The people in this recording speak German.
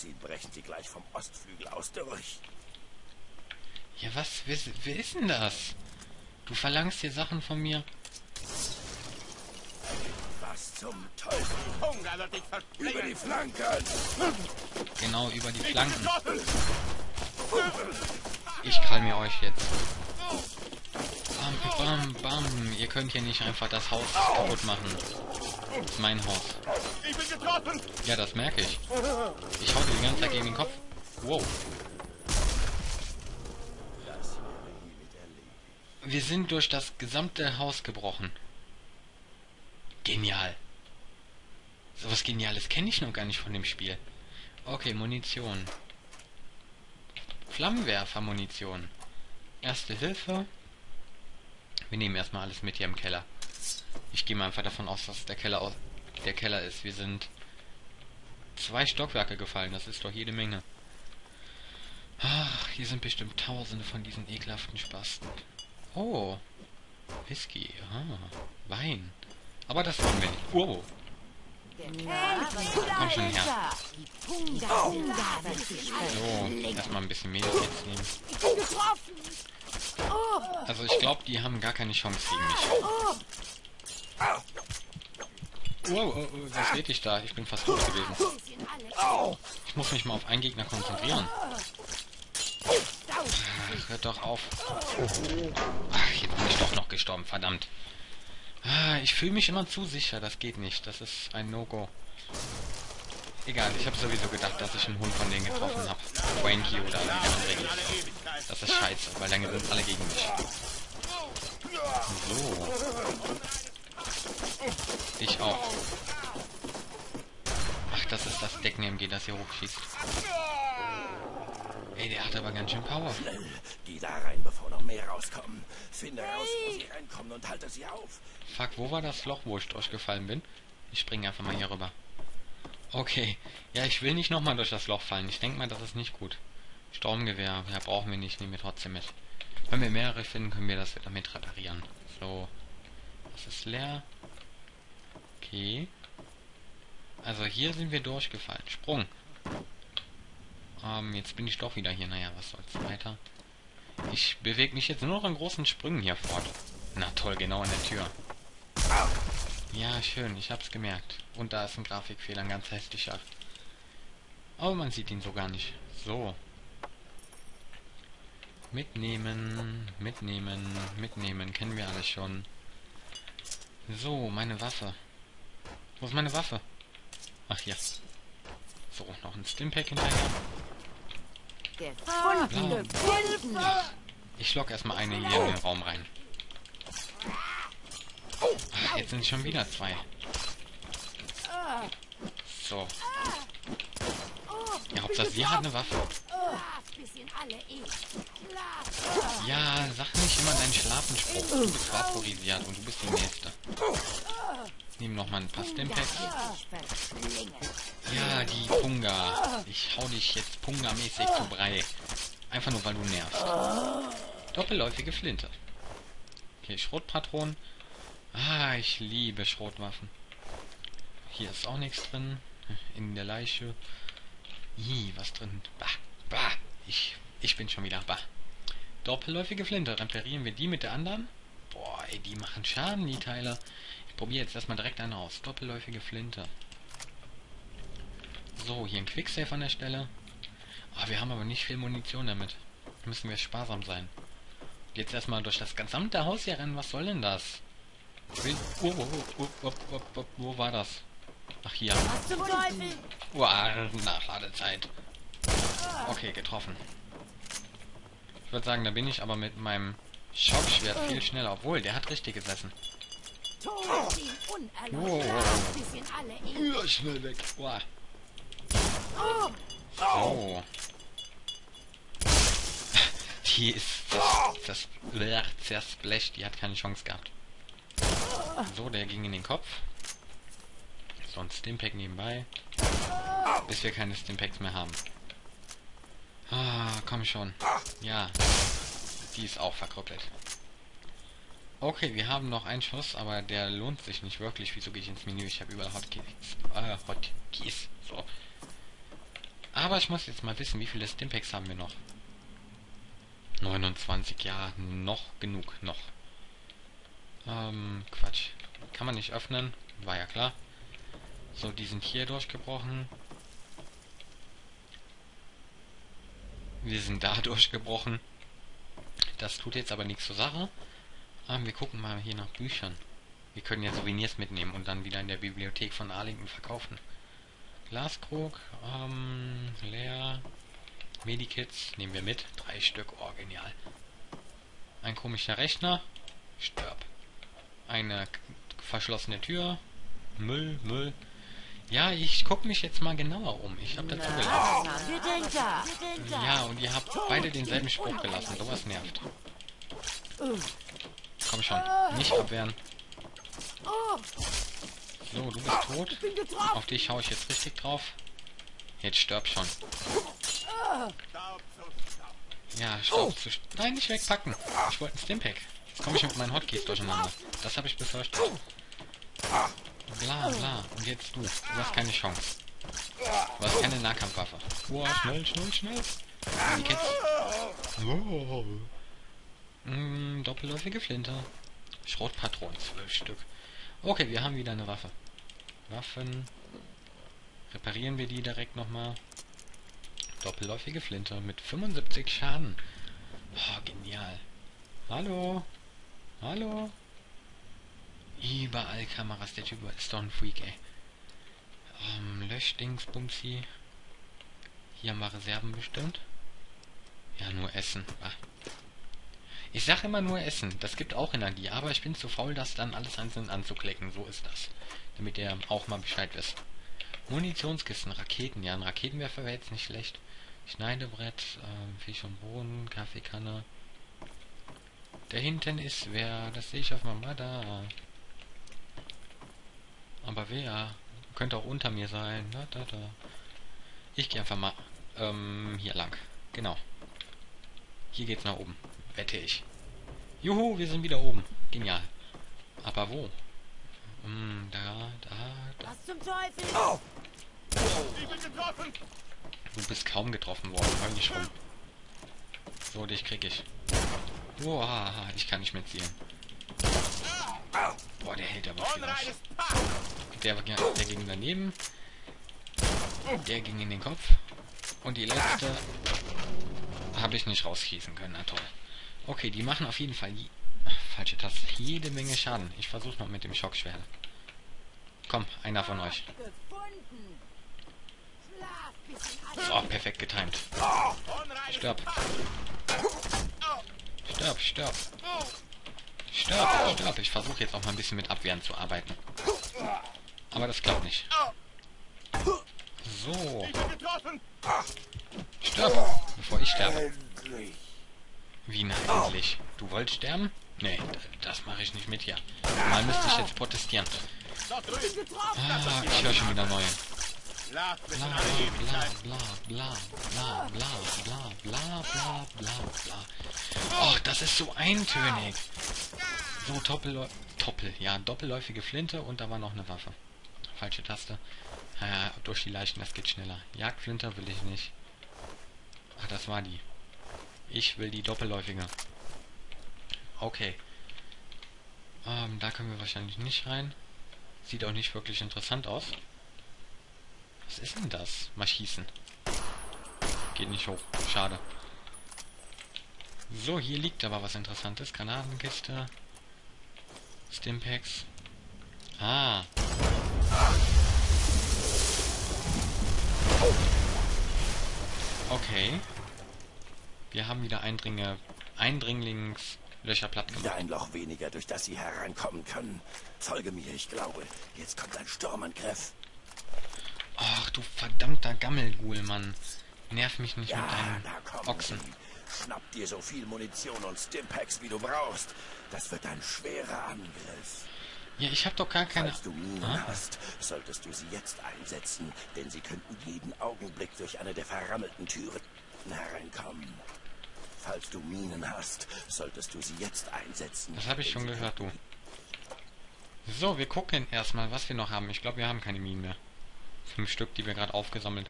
sieht, brechen sie gleich vom Ostflügel aus durch. Ja, was? Wer, wer ist denn das? Du verlangst hier Sachen von mir. Was zum Teufel? Hunger wird dich Über die. Flanken! Genau, über die Flanken. Ich krall mir euch jetzt. Bam, bam, bam. Ihr könnt hier nicht einfach das Haus kaputt machen. Das ist mein Haus. Ich bin getroffen. Ja, das merke ich. Ich hau dir die ganze Zeit gegen den Kopf. Wow. Wir sind durch das gesamte Haus gebrochen. Genial. Sowas Geniales kenne ich noch gar nicht von dem Spiel. Okay, Munition. Flammenwerfer-Munition. Erste Hilfe. Wir nehmen erstmal alles mit hier im Keller. Ich gehe mal einfach davon aus, dass der Keller aus der Keller ist. Wir sind zwei Stockwerke gefallen. Das ist doch jede Menge. Ach, hier sind bestimmt tausende von diesen ekelhaften Spasten. Oh. Whisky. Ah. Wein. Aber das wollen wir nicht. Oh. Komm schon her. So, erstmal ein bisschen Medikits nehmen. Also ich glaube, die haben gar keine Chance gegen mich. Oh, oh, oh, was red ich da? Ich bin fast tot gewesen. Ich muss mich mal auf einen Gegner konzentrieren. Ach, hört doch auf. Ach, jetzt bin ich doch noch gestorben, verdammt. Ah, ich fühle mich immer zu sicher, das geht nicht. Das ist ein No-Go. Egal, ich habe sowieso gedacht, dass ich einen Hund von denen getroffen habe. Wanky oder wie der andere. Das ist scheiße, weil dann sind alle gegen mich. So. Ich auch. Ach, das ist das Decken-MG, das hier hochschießt. Ey, der hat aber ganz schön Power. Schnell, geh da rein, bevor noch mehr rauskommen. Finde raus, wo sie reinkommen und halte sie auf. Fuck, wo war das Loch, wo ich durchgefallen bin? Ich springe einfach mal hier rüber. Okay. Ja, ich will nicht nochmal durch das Loch fallen. Ich denke mal, das ist nicht gut. Sturmgewehr, ja, brauchen wir nicht. Nehmen wir trotzdem mit. Wenn wir mehrere finden, können wir das wieder mit reparieren. So. Das ist leer. Okay. Also hier sind wir durchgefallen. Sprung. Ähm, jetzt bin ich doch wieder hier. Naja, was soll's weiter. Ich bewege mich jetzt nur noch in großen Sprüngen hier fort. Na toll, genau an der Tür. Ja, schön, ich hab's gemerkt. Und da ist ein Grafikfehler, ein ganz hässlicher. Aber man sieht ihn so gar nicht. So. Mitnehmen, mitnehmen, mitnehmen. Kennen wir alles schon. So, meine Waffe. Wo ist meine Waffe? Ach, hier. So, noch ein Stimpack hinterher. Ich lock erstmal eine hier in den Raum rein. Ach, jetzt sind schon wieder zwei. So. Ja, Hauptsache sie hat eine Waffe. Ja, sag nicht immer deinen Schlafenspruch. Du bist vaporisiert und du bist die Nächste. Nehmen noch mal ein paar Stimpacks. Ja, die Punga. Ich hau dich jetzt Punga-mäßig zu Brei. Einfach nur, weil du nervst. Doppelläufige Flinte. Okay, Schrotpatronen. Ah, ich liebe Schrotwaffen. Hier ist auch nichts drin. In der Leiche. Ih, was drin? Bah, bah. Ich, ich bin schon wieder bah. Doppelläufige Flinte. Reparieren wir die mit der anderen? Boah, ey, die machen Schaden, die Teile. Probiere jetzt erstmal direkt eine aus. Doppelläufige Flinte. So, hier ein Quicksave an der Stelle. Ah, wir haben aber nicht viel Munition damit. Müssen wir sparsam sein. Jetzt erstmal durch das gesamte Haus hier rennen. Was soll denn das? Oh, oh, oh, oh, oh, oh, oh, wo war das? Ach, hier. Uah, Nachladezeit. Okay, getroffen. Ich würde sagen, da bin ich aber mit meinem Schockschwert viel schneller. Obwohl, der hat richtig gesessen. Wow. Ja, schnell weg. Uah. So. Die ist das, das Zersplash, die hat keine Chance gehabt. So, der ging in den Kopf. So, ein Stimpack nebenbei. Bis wir keine Stimpacks mehr haben. Ah, komm schon. Ja. Die ist auch verkrüppelt. Okay, wir haben noch einen Schuss, aber der lohnt sich nicht wirklich. Wieso gehe ich ins Menü? Ich habe überall Hotkeys. Äh, Hotkeys. So. Aber ich muss jetzt mal wissen, wie viele Stimpaks haben wir noch? 29, ja, noch genug, noch. Ähm, Quatsch. Kann man nicht öffnen, war ja klar. So, die sind hier durchgebrochen. Wir sind da durchgebrochen. Das tut jetzt aber nichts zur Sache. Ähm, wir gucken mal hier nach Büchern. Wir können ja Souvenirs mitnehmen und dann wieder in der Bibliothek von Arlington verkaufen. Glaskrug, ähm, leer. Medikits nehmen wir mit. Drei Stück, oh genial. Ein komischer Rechner. Stirb. Eine verschlossene Tür. Müll, Müll. Ja, ich gucke mich jetzt mal genauer um. Ich habe dazu gelassen. Ja, und ihr habt beide denselben Spruch gelassen. Sowas nervt. Komm schon. Nicht abwehren. So, du bist tot. Auf dich schaue ich jetzt richtig drauf. Jetzt stirb schon. Ja, Staub zu... Nein, nicht wegpacken. Ich wollte ein Stimpack. Jetzt komme ich mit meinen Hotkeys durcheinander. Das habe ich befürchtet. Bla, bla. Und jetzt du. Du hast keine Chance. Du hast keine Nahkampfwaffe. Boah, schnell, schnell, schnell. Die Kids. Oh. Mm, doppelläufige Flinte. Schrotpatronen, zwölf Stück. Okay, wir haben wieder eine Waffe. Waffen. Reparieren wir die direkt nochmal. Doppelläufige Flinte mit 75 Schaden. Oh, genial. Hallo? Hallo? Überall Kameras, der Typ ist doch ein Freak, ey. Ähm, Löschdingsbumsi. Hier haben wir Reserven bestimmt. Ja, nur Essen. Ah. Ich sag immer nur Essen. Das gibt auch Energie, aber ich bin zu faul, das dann alles einzeln anzuklicken. So ist das. Damit ihr auch mal Bescheid wisst. Munitionskisten, Raketen. Ja, ein Raketenwerfer wäre jetzt nicht schlecht. Schneidebrett, ähm, Fisch und Boden, Kaffeekanne. Da hinten ist wer, das sehe ich auf meinem Radar. Aber wer? Könnte auch unter mir sein. Da, da, da. Ich gehe einfach mal ähm, hier lang. Genau. Hier geht's nach oben. Wette ich. Juhu, wir sind wieder oben. Genial. Aber wo? Hm, da, da, da. Was zum Teufel? Oh. Ich bin getroffen! Du bist kaum getroffen worden. Hör nicht rum. So, dich krieg ich. Boah, ich kann nicht mehr zielen. Boah, der hält aber viel aus. Der, der ging daneben. Der ging in den Kopf. Und die letzte habe ich nicht rausschießen können. Na toll. Okay, die machen auf jeden Fall je falsche Taste. Jede Menge Schaden. Ich versuche mal mit dem Schockschwert. Komm, einer von euch. So, perfekt getimt. Pack! Stirb, stirb. Stirb, stirb. Ich versuche jetzt auch mal ein bisschen mit Abwehren zu arbeiten. Aber das klappt nicht. So, stirb, bevor ich sterbe. Wie na? Du wolltest sterben? Nee, das mache ich nicht mit hier. Mal müsste ich jetzt protestieren. Ah, ich höre schon wieder neue. Bla bla bla bla bla bla bla bla bla bla bla. Och, das ist so eintönig. So, Doppel... Doppel, ja, doppelläufige Flinte und da war noch eine Waffe. Falsche Taste. Ja, durch die Leichen, das geht schneller. Jagdflinte will ich nicht. Ach, das war die. Ich will die doppelläufige. Okay. Ähm, da können wir wahrscheinlich nicht rein. Sieht auch nicht wirklich interessant aus. Was ist denn das? Mal schießen. Geht nicht hoch. Schade. So, hier liegt aber was Interessantes. Granatenkiste. Stimpaks. Ah. Okay. Wir haben wieder Eindringe, Eindringlingslöcher platt Wieder gemacht. ein Loch weniger, durch das sie hereinkommen können. Folge mir, ich glaube. Jetzt kommt ein Sturmangriff. Ach, du verdammter Gammelghoul, Mann. Nerv mich nicht mit Ja, deinen da kommen Ochsen. sie. Schnapp dir so viel Munition und Stimpaks, wie du brauchst. Das wird ein schwerer Angriff. Ja, ich hab doch gar keine... Falls du Minen Ah, hast, solltest du sie jetzt einsetzen, denn sie könnten jeden Augenblick durch eine der verrammelten Türen hereinkommen. Falls du Minen hast, solltest du sie jetzt einsetzen. Das habe ich schon gehört, du. So, wir gucken erstmal, was wir noch haben. Ich glaube, wir haben keine Minen mehr. Fünf Stück, die wir gerade aufgesammelt